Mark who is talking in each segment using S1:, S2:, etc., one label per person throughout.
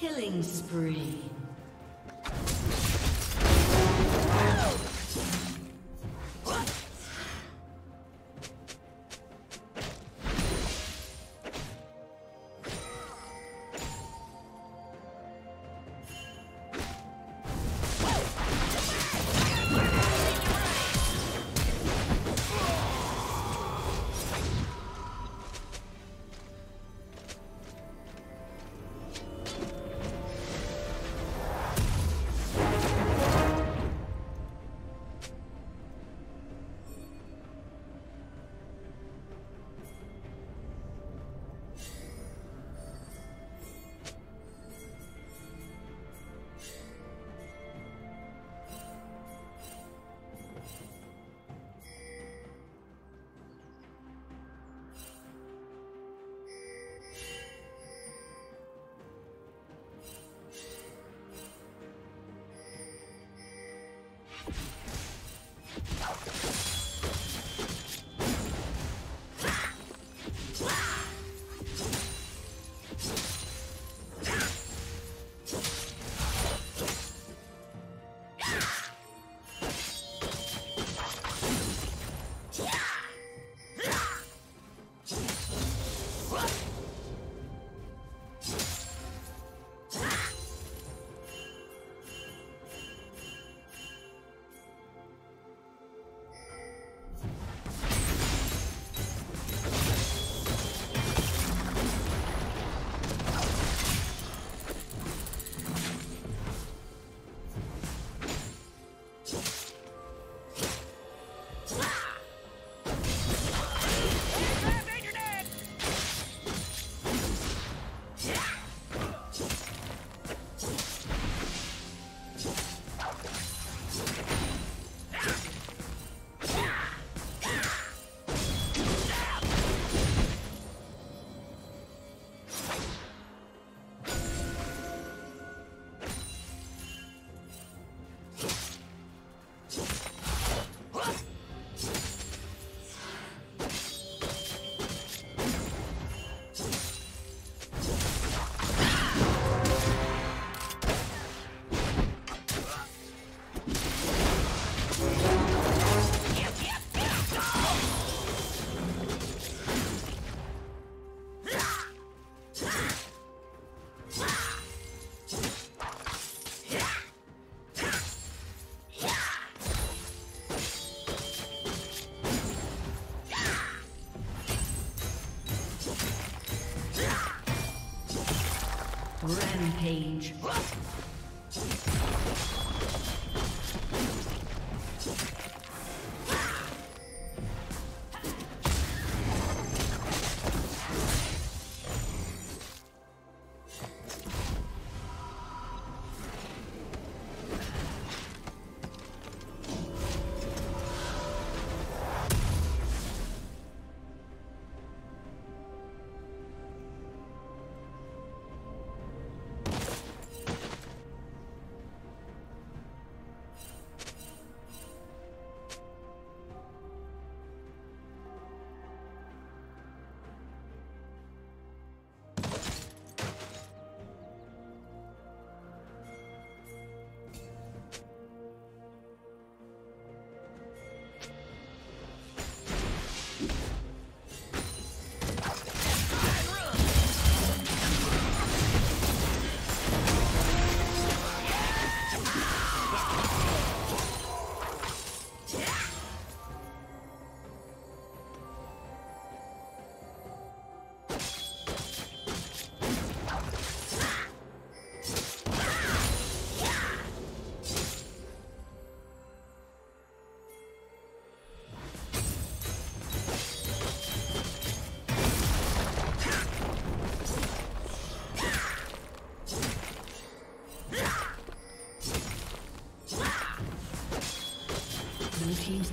S1: Killing spree. Rampage.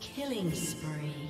S1: Killing spree.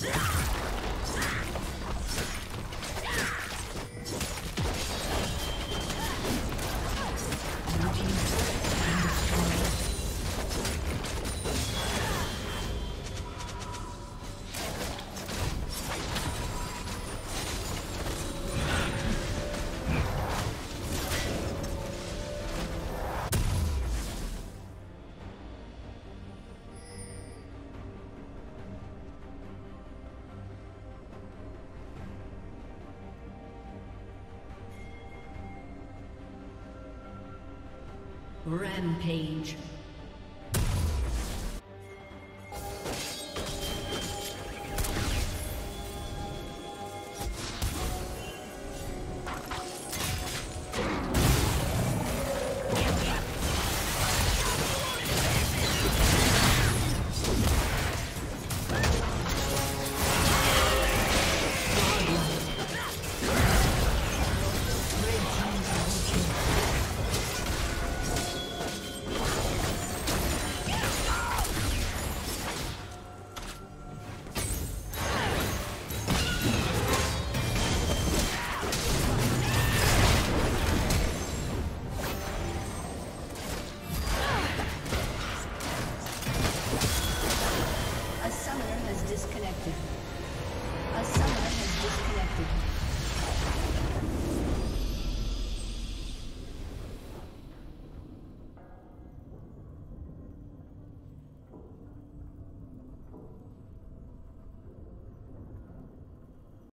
S1: Yeah! Rampage.